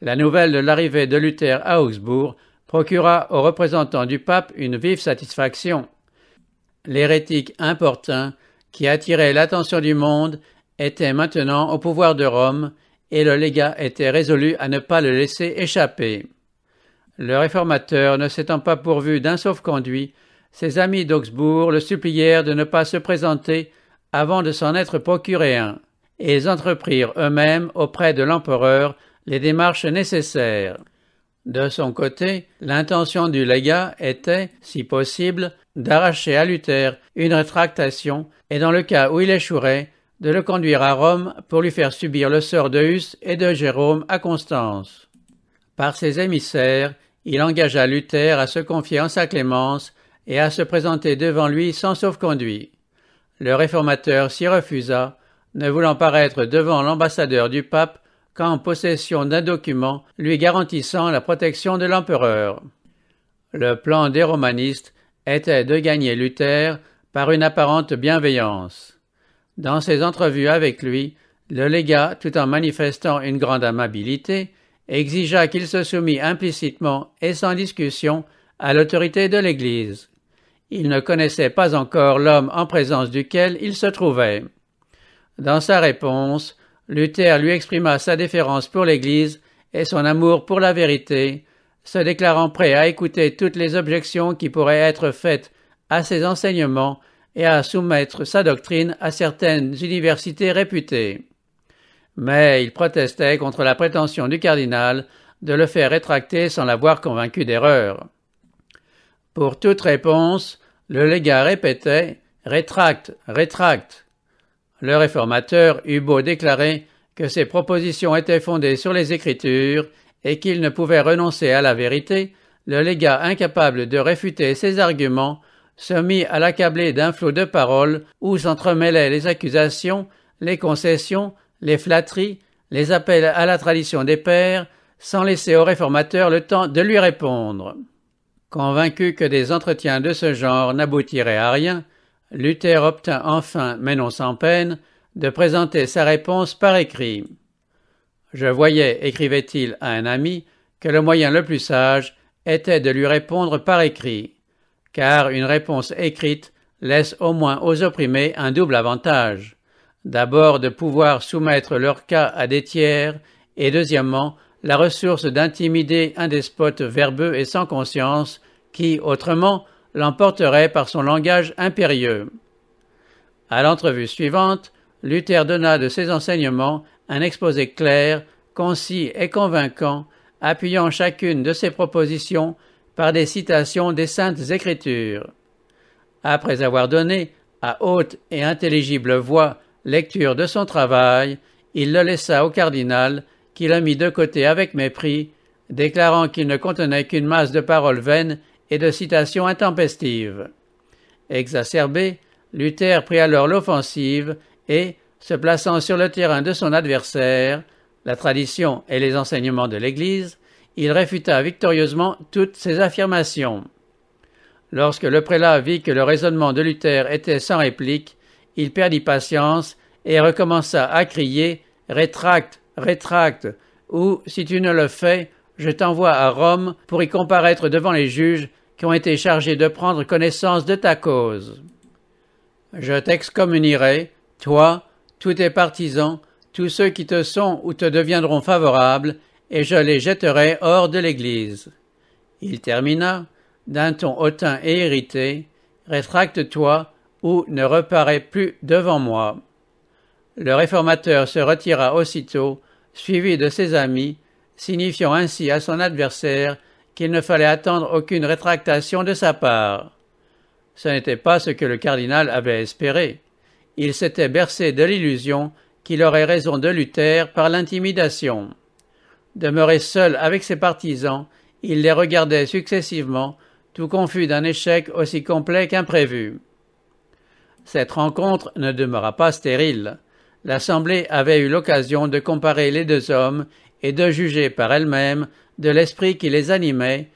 La nouvelle de l'arrivée de Luther à Augsbourg procura aux représentants du pape une vive satisfaction. L'hérétique importun, qui attirait l'attention du monde, était maintenant au pouvoir de Rome, et le légat était résolu à ne pas le laisser échapper. Le réformateur, ne s'étant pas pourvu d'un sauf-conduit, ses amis d'Augsbourg le supplièrent de ne pas se présenter avant de s'en être procuré un, et ils entreprirent eux-mêmes auprès de l'empereur les démarches nécessaires. De son côté, l'intention du légat était, si possible, d'arracher à Luther une rétractation et dans le cas où il échouerait, de le conduire à Rome pour lui faire subir le sort de Hus et de Jérôme à Constance. Par ses émissaires, il engagea Luther à se confier en sa clémence et à se présenter devant lui sans sauf-conduit. Le réformateur s'y refusa, ne voulant paraître devant l'ambassadeur du pape qu'en possession d'un document lui garantissant la protection de l'empereur. Le plan des romanistes était de gagner Luther par une apparente bienveillance. Dans ses entrevues avec lui, le légat, tout en manifestant une grande amabilité, exigea qu'il se soumît implicitement et sans discussion à l'autorité de l'Église. Il ne connaissait pas encore l'homme en présence duquel il se trouvait. Dans sa réponse, Luther lui exprima sa déférence pour l'Église et son amour pour la vérité, se déclarant prêt à écouter toutes les objections qui pourraient être faites à ses enseignements et à soumettre sa doctrine à certaines universités réputées. Mais il protestait contre la prétention du cardinal de le faire rétracter sans l'avoir convaincu d'erreur. Pour toute réponse, le légat répétait Rétracte, rétracte. Le réformateur eut beau déclarer que ses propositions étaient fondées sur les Écritures et qu'il ne pouvait renoncer à la vérité, le légat incapable de réfuter ses arguments se mit à l'accabler d'un flot de paroles où s'entremêlaient les accusations, les concessions, les flatteries, les appels à la tradition des pères, sans laisser au réformateur le temps de lui répondre. Convaincu que des entretiens de ce genre n'aboutiraient à rien, Luther obtint enfin, mais non sans peine, de présenter sa réponse par écrit. Je voyais, écrivait-il à un ami, que le moyen le plus sage était de lui répondre par écrit, car une réponse écrite laisse au moins aux opprimés un double avantage. D'abord de pouvoir soumettre leur cas à des tiers, et deuxièmement la ressource d'intimider un despote verbeux et sans conscience qui, autrement, l'emporterait par son langage impérieux. À l'entrevue suivante, Luther donna de ses enseignements un exposé clair, concis et convaincant, appuyant chacune de ses propositions par des citations des saintes écritures. Après avoir donné, à haute et intelligible voix, lecture de son travail, il le laissa au cardinal, qui le mit de côté avec mépris, déclarant qu'il ne contenait qu'une masse de paroles vaines et de citations intempestives. Exacerbé, Luther prit alors l'offensive et, se plaçant sur le terrain de son adversaire, la tradition et les enseignements de l'Église, il réfuta victorieusement toutes ces affirmations. Lorsque le prélat vit que le raisonnement de Luther était sans réplique, il perdit patience et recommença à crier Rétracte, rétracte, ou, si tu ne le fais, je t'envoie à Rome pour y comparaître devant les juges qui ont été chargés de prendre connaissance de ta cause. Je t'excommunierai, toi, tous tes partisans, tous ceux qui te sont ou te deviendront favorables, et je les jetterai hors de l'Église. Il termina, d'un ton hautain et irrité, Rétracte-toi, ou ne reparais plus devant moi. Le réformateur se retira aussitôt, suivi de ses amis, signifiant ainsi à son adversaire qu'il ne fallait attendre aucune rétractation de sa part. Ce n'était pas ce que le cardinal avait espéré. Il s'était bercé de l'illusion qu'il aurait raison de Luther par l'intimidation. Demeuré seul avec ses partisans, il les regardait successivement, tout confus d'un échec aussi complet qu'imprévu. Cette rencontre ne demeura pas stérile. L'Assemblée avait eu l'occasion de comparer les deux hommes et de juger par elle-même de l'esprit qui les animait,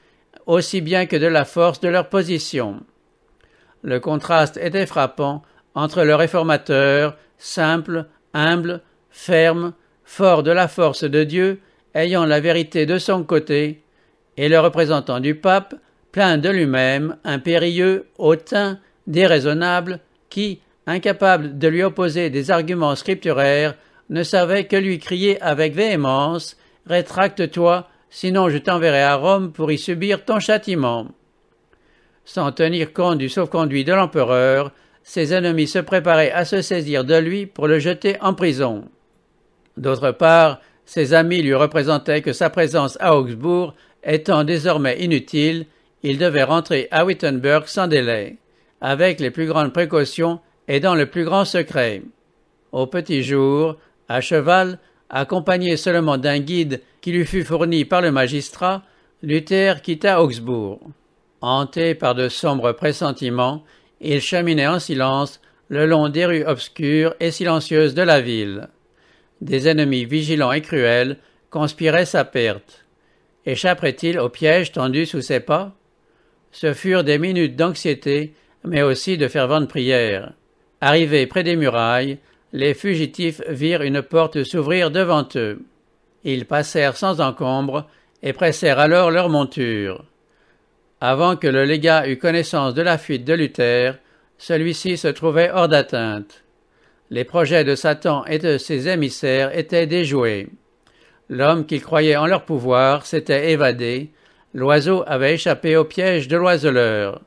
aussi bien que de la force de leur position. Le contraste était frappant entre le réformateur, simple, humble, ferme, fort de la force de Dieu, ayant la vérité de son côté, et le représentant du pape, plein de lui-même, impérieux, hautain, déraisonnable, qui, incapable de lui opposer des arguments scripturaires, ne savait que lui crier avec véhémence Rétracte-toi, sinon je t'enverrai à Rome pour y subir ton châtiment. sans tenir compte du sauf-conduit de l'empereur, ses ennemis se préparaient à se saisir de lui pour le jeter en prison. D'autre part, ses amis lui représentaient que sa présence à Augsbourg étant désormais inutile, il devait rentrer à Wittenberg sans délai, avec les plus grandes précautions et dans le plus grand secret. Au petit jour, à cheval, accompagné seulement d'un guide qui lui fut fourni par le magistrat, Luther quitta Augsbourg. Hanté par de sombres pressentiments, il cheminait en silence le long des rues obscures et silencieuses de la ville. Des ennemis vigilants et cruels conspiraient sa perte. Échapperait-il au piège tendu sous ses pas? Ce furent des minutes d'anxiété, mais aussi de ferventes prières. Arrivés près des murailles, les fugitifs virent une porte s'ouvrir devant eux. Ils passèrent sans encombre et pressèrent alors leur monture. Avant que le légat eût connaissance de la fuite de Luther, celui-ci se trouvait hors d'atteinte. Les projets de Satan et de ses émissaires étaient déjoués. L'homme qu'il croyait en leur pouvoir s'était évadé, l'oiseau avait échappé au piège de l'oiseleur.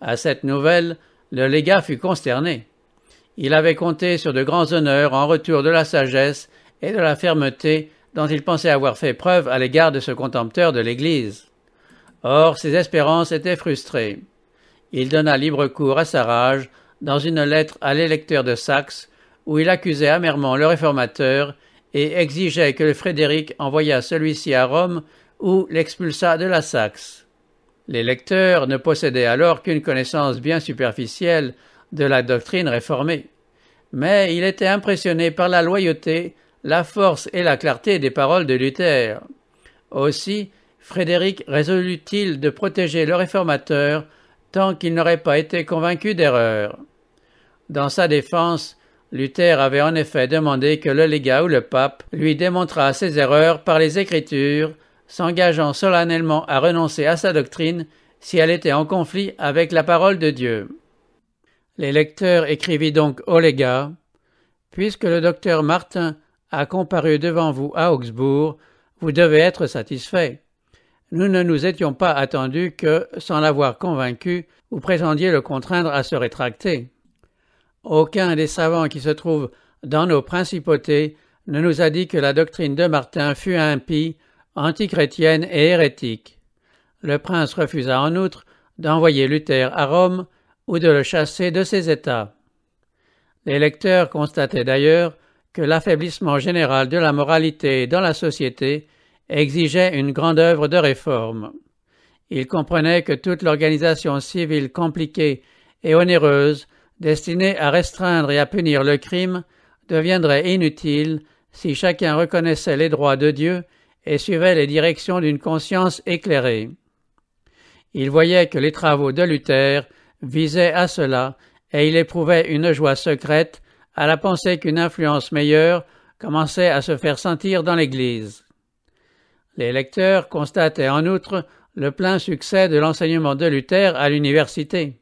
À cette nouvelle, le légat fut consterné. Il avait compté sur de grands honneurs en retour de la sagesse et de la fermeté dont il pensait avoir fait preuve à l'égard de ce contempteur de l'Église. Or, ses espérances étaient frustrées. Il donna libre cours à sa rage dans une lettre à l'électeur de Saxe, où il accusait amèrement le réformateur et exigeait que Frédéric envoyât celui-ci à Rome ou l'expulsât de la Saxe. L'électeur ne possédait alors qu'une connaissance bien superficielle de la doctrine réformée, mais il était impressionné par la loyauté, la force et la clarté des paroles de Luther. Aussi, Frédéric résolut-il de protéger le réformateur tant qu'il n'aurait pas été convaincu d'erreur. Dans sa défense, Luther avait en effet demandé que le légat ou le pape lui démontrât ses erreurs par les Écritures, s'engageant solennellement à renoncer à sa doctrine si elle était en conflit avec la parole de Dieu. L'électeur écrivit donc au légat Puisque le docteur Martin a comparu devant vous à Augsbourg, vous devez être satisfait nous ne nous étions pas attendus que, sans l'avoir convaincu, vous prétendiez le contraindre à se rétracter. Aucun des savants qui se trouvent dans nos principautés ne nous a dit que la doctrine de Martin fut impie, antichrétienne et hérétique. Le prince refusa en outre d'envoyer Luther à Rome ou de le chasser de ses États. Les lecteurs constataient d'ailleurs que l'affaiblissement général de la moralité dans la société exigeait une grande œuvre de réforme. Il comprenait que toute l'organisation civile compliquée et onéreuse, destinée à restreindre et à punir le crime, deviendrait inutile si chacun reconnaissait les droits de Dieu et suivait les directions d'une conscience éclairée. Il voyait que les travaux de Luther visaient à cela, et il éprouvait une joie secrète à la pensée qu'une influence meilleure commençait à se faire sentir dans l'Église. Les lecteurs constataient en outre le plein succès de l'enseignement de Luther à l'université.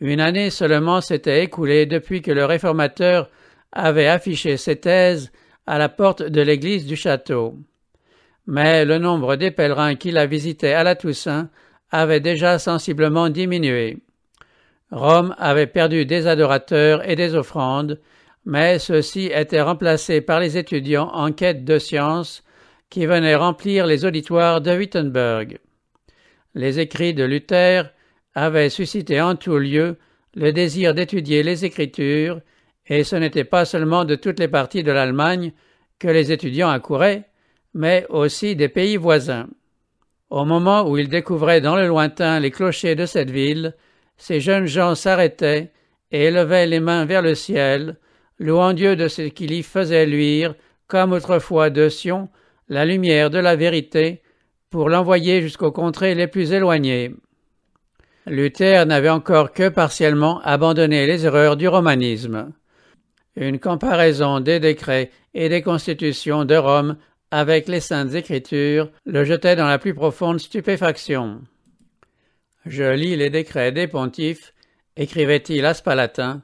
Une année seulement s'était écoulée depuis que le réformateur avait affiché ses thèses à la porte de l'église du château. Mais le nombre des pèlerins qui la visitaient à la Toussaint avait déjà sensiblement diminué. Rome avait perdu des adorateurs et des offrandes, mais ceux-ci étaient remplacés par les étudiants en quête de science qui venaient remplir les auditoires de Wittenberg. Les écrits de Luther avaient suscité en tout lieu le désir d'étudier les Écritures, et ce n'était pas seulement de toutes les parties de l'Allemagne que les étudiants accouraient, mais aussi des pays voisins. Au moment où ils découvraient dans le lointain les clochers de cette ville, ces jeunes gens s'arrêtaient et élevaient les mains vers le ciel, louant Dieu de ce qu'il y faisait luire, comme autrefois de Sion, la lumière de la vérité pour l'envoyer jusqu'aux contrées les plus éloignées. Luther n'avait encore que partiellement abandonné les erreurs du romanisme. Une comparaison des décrets et des constitutions de Rome avec les saintes écritures le jetait dans la plus profonde stupéfaction. Je lis les décrets des pontifes, écrivait-il à Spalatin,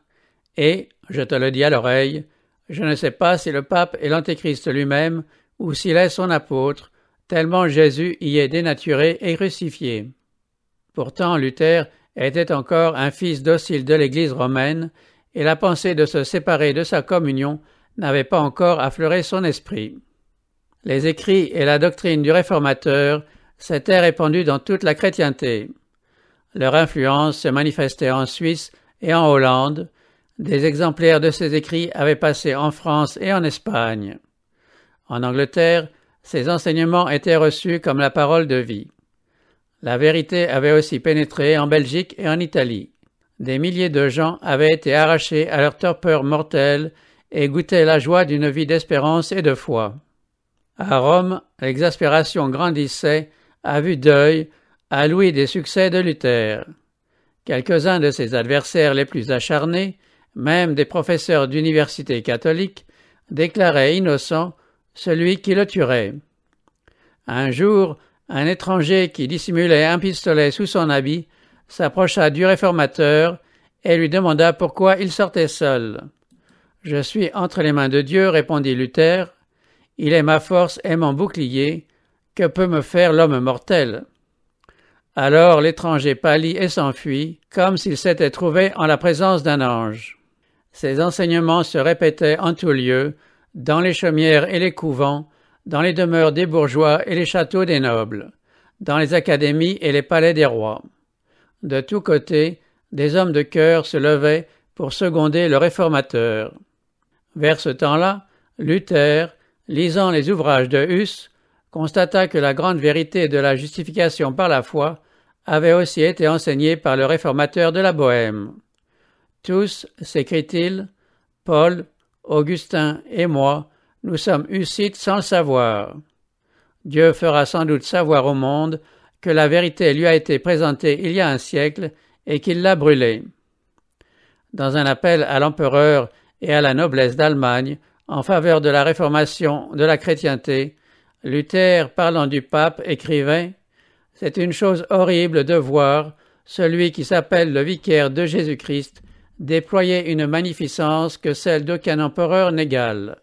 et, je te le dis à l'oreille, je ne sais pas si le pape et l'antéchrist lui-même ou s'il est son apôtre, tellement Jésus y est dénaturé et crucifié. Pourtant, Luther était encore un fils docile de l'Église romaine, et la pensée de se séparer de sa communion n'avait pas encore affleuré son esprit. Les écrits et la doctrine du réformateur s'étaient répandus dans toute la chrétienté. Leur influence se manifestait en Suisse et en Hollande. Des exemplaires de ces écrits avaient passé en France et en Espagne. En Angleterre, ces enseignements étaient reçus comme la parole de vie. La vérité avait aussi pénétré en Belgique et en Italie. Des milliers de gens avaient été arrachés à leur torpeur mortelle et goûtaient la joie d'une vie d'espérance et de foi. À Rome, l'exaspération grandissait à vue d'œil à Louis des succès de Luther. Quelques-uns de ses adversaires les plus acharnés, même des professeurs d'université catholique, déclaraient innocent celui qui le tuerait. Un jour, un étranger qui dissimulait un pistolet sous son habit s'approcha du réformateur et lui demanda pourquoi il sortait seul. Je suis entre les mains de Dieu, répondit Luther. Il est ma force et mon bouclier. Que peut me faire l'homme mortel? Alors l'étranger pâlit et s'enfuit, comme s'il s'était trouvé en la présence d'un ange. Ces enseignements se répétaient en tous lieux, dans les chaumières et les couvents, dans les demeures des bourgeois et les châteaux des nobles, dans les académies et les palais des rois. De tous côtés, des hommes de cœur se levaient pour seconder le réformateur. Vers ce temps-là, Luther, lisant les ouvrages de Huss, constata que la grande vérité de la justification par la foi avait aussi été enseignée par le réformateur de la Bohême. Tous, s'écrit-il, Paul, Augustin et moi, nous sommes hussites sans le savoir. Dieu fera sans doute savoir au monde que la vérité lui a été présentée il y a un siècle et qu'il l'a brûlée. Dans un appel à l'empereur et à la noblesse d'Allemagne en faveur de la réformation de la chrétienté, Luther, parlant du pape, écrivait C'est une chose horrible de voir celui qui s'appelle le vicaire de Jésus-Christ déployer une magnificence que celle d'aucun empereur n'égale.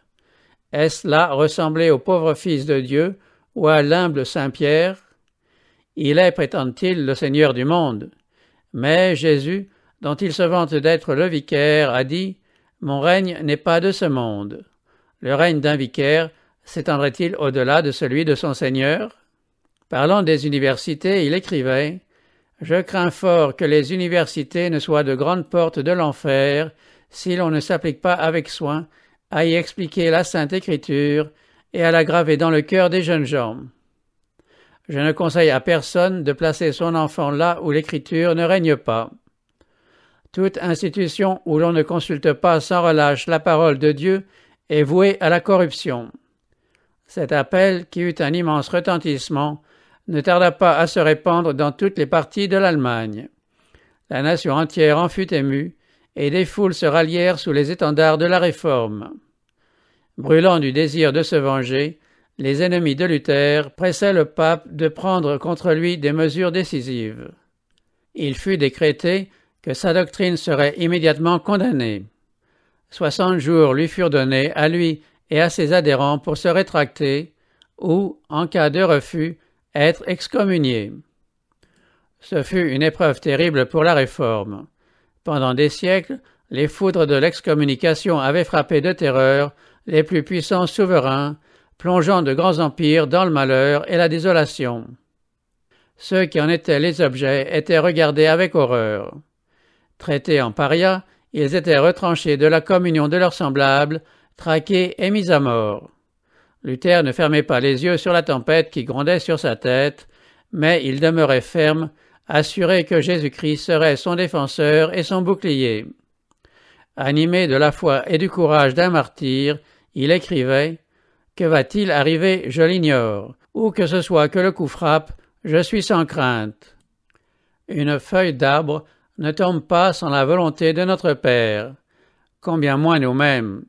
Est-ce là ressembler au pauvre Fils de Dieu ou à l'humble Saint Pierre? Il est, prétend-il, le Seigneur du monde. Mais Jésus, dont il se vante d'être le vicaire, a dit Mon règne n'est pas de ce monde. Le règne d'un vicaire s'étendrait-il au-delà de celui de son Seigneur? Parlant des universités, il écrivait Je crains fort que les universités ne soient de grandes portes de l'enfer si l'on ne s'applique pas avec soin à y expliquer la Sainte Écriture et à la graver dans le cœur des jeunes gens. Je ne conseille à personne de placer son enfant là où l'Écriture ne règne pas. Toute institution où l'on ne consulte pas sans relâche la parole de Dieu est vouée à la corruption. Cet appel, qui eut un immense retentissement, ne tarda pas à se répandre dans toutes les parties de l'Allemagne. La nation entière en fut émue, et des foules se rallièrent sous les étendards de la Réforme. Brûlant du désir de se venger, les ennemis de Luther pressaient le pape de prendre contre lui des mesures décisives. Il fut décrété que sa doctrine serait immédiatement condamnée. Soixante jours lui furent donnés à lui et à ses adhérents pour se rétracter ou, en cas de refus, être excommuniés. Ce fut une épreuve terrible pour la réforme. Pendant des siècles, les foudres de l'excommunication avaient frappé de terreur les plus puissants souverains, plongeant de grands empires dans le malheur et la désolation. Ceux qui en étaient les objets étaient regardés avec horreur. Traités en parias, ils étaient retranchés de la communion de leurs semblables, traqués et mis à mort. Luther ne fermait pas les yeux sur la tempête qui grondait sur sa tête, mais il demeurait ferme, assuré que Jésus-Christ serait son défenseur et son bouclier. Animé de la foi et du courage d'un martyr, il écrivait Que va-t-il arriver, je l'ignore. Où que ce soit que le coup frappe, je suis sans crainte. Une feuille d'arbre ne tombe pas sans la volonté de notre Père. Combien moins nous-mêmes.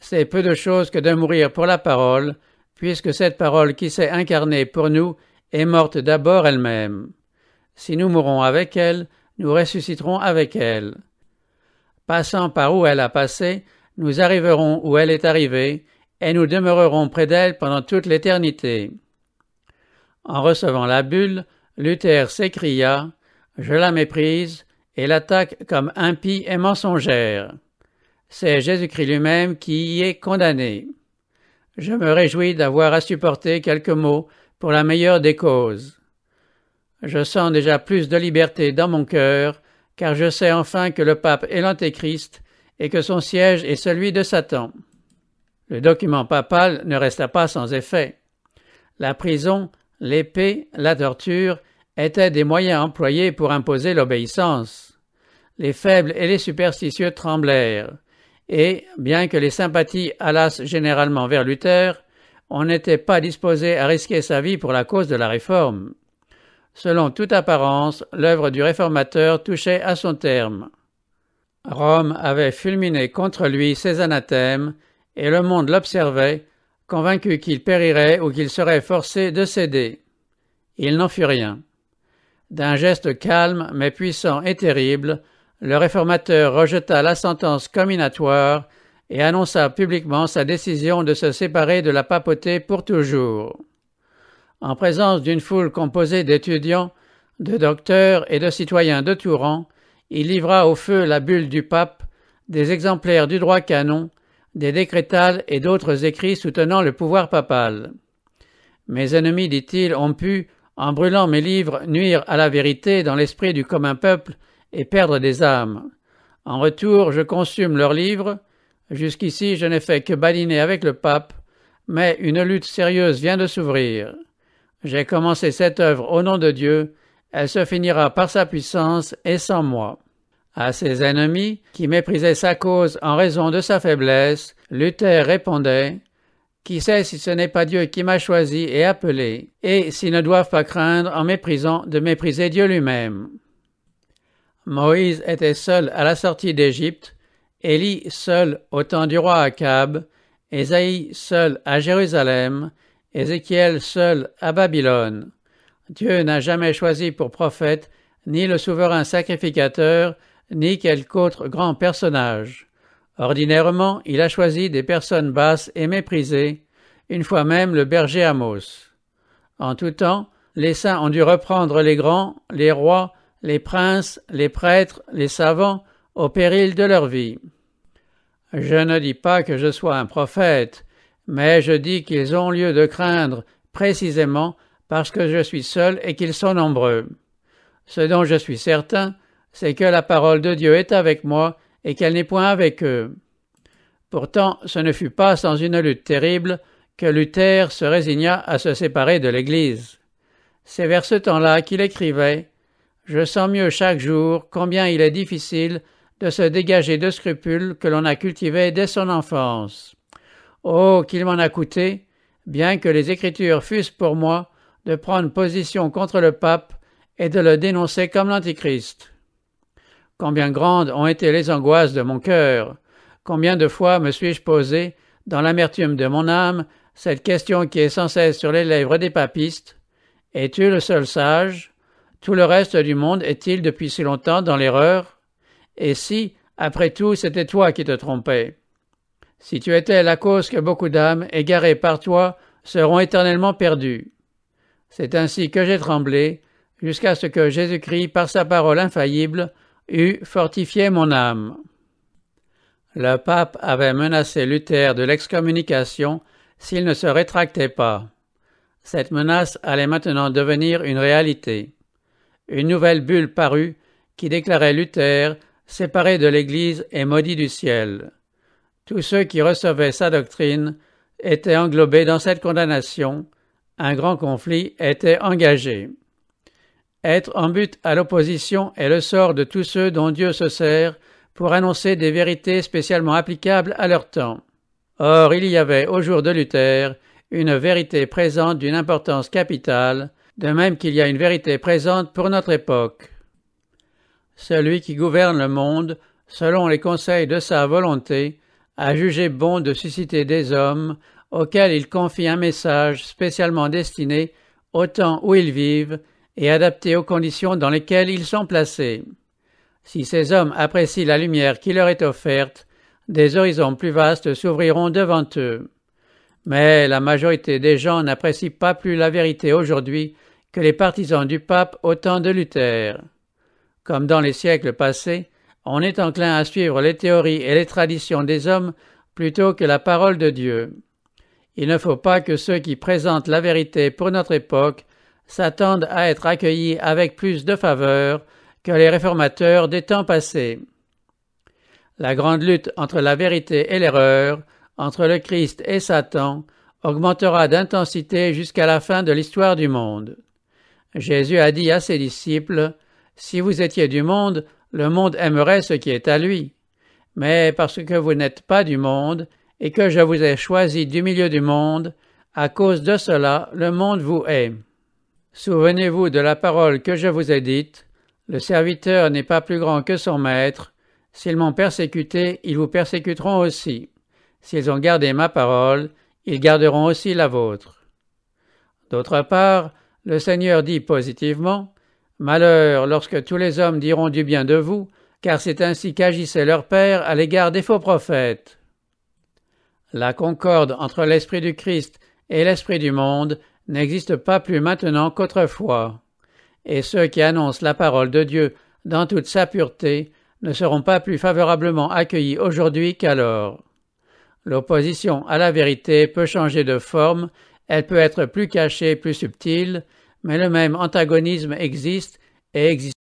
C'est peu de chose que de mourir pour la parole, puisque cette parole qui s'est incarnée pour nous est morte d'abord elle-même. Si nous mourons avec elle, nous ressusciterons avec elle. Passant par où elle a passé, nous arriverons où elle est arrivée, et nous demeurerons près d'elle pendant toute l'éternité. En recevant la bulle, Luther s'écria je la méprise et l'attaque comme impie et mensongère. C'est Jésus-Christ lui-même qui y est condamné. Je me réjouis d'avoir à supporter quelques mots pour la meilleure des causes. Je sens déjà plus de liberté dans mon cœur, car je sais enfin que le pape est l'antéchrist et que son siège est celui de Satan. Le document papal ne resta pas sans effet. La prison, l'épée, la torture étaient des moyens employés pour imposer l'obéissance. Les faibles et les superstitieux tremblèrent, et, bien que les sympathies allassent généralement vers Luther, on n'était pas disposé à risquer sa vie pour la cause de la réforme. Selon toute apparence, l'œuvre du réformateur touchait à son terme. Rome avait fulminé contre lui ses anathèmes, et le monde l'observait, convaincu qu'il périrait ou qu'il serait forcé de céder. Il n'en fut rien. D'un geste calme mais puissant et terrible, le réformateur rejeta la sentence comminatoire et annonça publiquement sa décision de se séparer de la papauté pour toujours. En présence d'une foule composée d'étudiants, de docteurs et de citoyens de tout rang, il livra au feu la bulle du pape, des exemplaires du droit canon, des décrétales et d'autres écrits soutenant le pouvoir papal. Mes ennemis, dit-il, ont pu, en brûlant mes livres, nuire à la vérité dans l'esprit du commun peuple et perdre des âmes. En retour, je consume leurs livres. Jusqu'ici, je n'ai fait que badiner avec le pape, mais une lutte sérieuse vient de s'ouvrir. J'ai commencé cette œuvre au nom de Dieu, elle se finira par sa puissance et sans moi. À ses ennemis, qui méprisaient sa cause en raison de sa faiblesse, Luther répondait Qui sait si ce n'est pas Dieu qui m'a choisi et appelé, et s'ils ne doivent pas craindre en méprisant de mépriser Dieu lui-même. Moïse était seul à la sortie d'Égypte, Élie seul au temps du roi Akab, Ésaïe seul à Jérusalem, Ézéchiel seul à Babylone. Dieu n'a jamais choisi pour prophète ni le souverain sacrificateur, ni quelque autre grand personnage. Ordinairement, il a choisi des personnes basses et méprisées, une fois même le berger Amos. En tout temps, les saints ont dû reprendre les grands, les rois, les princes, les prêtres, les savants, au péril de leur vie. Je ne dis pas que je sois un prophète, mais je dis qu'ils ont lieu de craindre précisément parce que je suis seul et qu'ils sont nombreux. Ce dont je suis certain, c'est que la parole de Dieu est avec moi et qu'elle n'est point avec eux. Pourtant, ce ne fut pas sans une lutte terrible que Luther se résigna à se séparer de l'Église. C'est vers ce temps-là qu'il écrivait Je sens mieux chaque jour combien il est difficile de se dégager de scrupules que l'on a cultivés dès son enfance. Oh, qu'il m'en a coûté, bien que les Écritures fussent pour moi, de prendre position contre le pape et de le dénoncer comme l'Antichrist. Combien grandes ont été les angoisses de mon cœur, combien de fois me suis-je posé, dans l'amertume de mon âme, cette question qui est sans cesse sur les lèvres des papistes. Es-tu le seul sage? Tout le reste du monde est-il depuis si longtemps dans l'erreur? Et si, après tout, c'était toi qui te trompais? Si tu étais la cause que beaucoup d'âmes, égarées par toi, seront éternellement perdues. C'est ainsi que j'ai tremblé, jusqu'à ce que Jésus-Christ, par sa parole infaillible, eût fortifié mon âme. Le pape avait menacé Luther de l'excommunication s'il ne se rétractait pas. Cette menace allait maintenant devenir une réalité. Une nouvelle bulle parut qui déclarait Luther séparé de l'Église et maudit du ciel. Tous ceux qui recevaient sa doctrine étaient englobés dans cette condamnation, un grand conflit était engagé. Être en but à l'opposition est le sort de tous ceux dont Dieu se sert pour annoncer des vérités spécialement applicables à leur temps. Or, il y avait au jour de Luther une vérité présente d'une importance capitale, de même qu'il y a une vérité présente pour notre époque. Celui qui gouverne le monde, selon les conseils de sa volonté, a jugé bon de susciter des hommes auxquels il confie un message spécialement destiné au temps où ils vivent et adapté aux conditions dans lesquelles ils sont placés. Si ces hommes apprécient la lumière qui leur est offerte, des horizons plus vastes s'ouvriront devant eux. Mais la majorité des gens n'apprécient pas plus la vérité aujourd'hui que les partisans du pape au temps de Luther. comme dans les siècles passés, on est enclin à suivre les théories et les traditions des hommes plutôt que la parole de Dieu. Il ne faut pas que ceux qui présentent la vérité pour notre époque s'attendent à être accueillis avec plus de faveur que les réformateurs des temps passés. La grande lutte entre la vérité et l'erreur, entre le Christ et Satan, augmentera d'intensité jusqu'à la fin de l'histoire du monde. Jésus a dit à ses disciples, Si vous étiez du monde, le monde aimerait ce qui est à lui. Mais parce que vous n'êtes pas du monde, et que je vous ai choisi du milieu du monde, à cause de cela le monde vous hait. Souvenez-vous de la parole que je vous ai dite, le serviteur n'est pas plus grand que son maître, s'ils m'ont persécuté, ils vous persécuteront aussi. S'ils ont gardé ma parole, ils garderont aussi la vôtre. D'autre part, le Seigneur dit positivement, Malheur lorsque tous les hommes diront du bien de vous, car c'est ainsi qu'agissait leur Père à l'égard des faux prophètes. La concorde entre l'Esprit du Christ et l'Esprit du monde n'existe pas plus maintenant qu'autrefois, et ceux qui annoncent la parole de Dieu dans toute sa pureté ne seront pas plus favorablement accueillis aujourd'hui qu'alors. L'opposition à la vérité peut changer de forme, elle peut être plus cachée, plus subtile, mais le même antagonisme existe et existe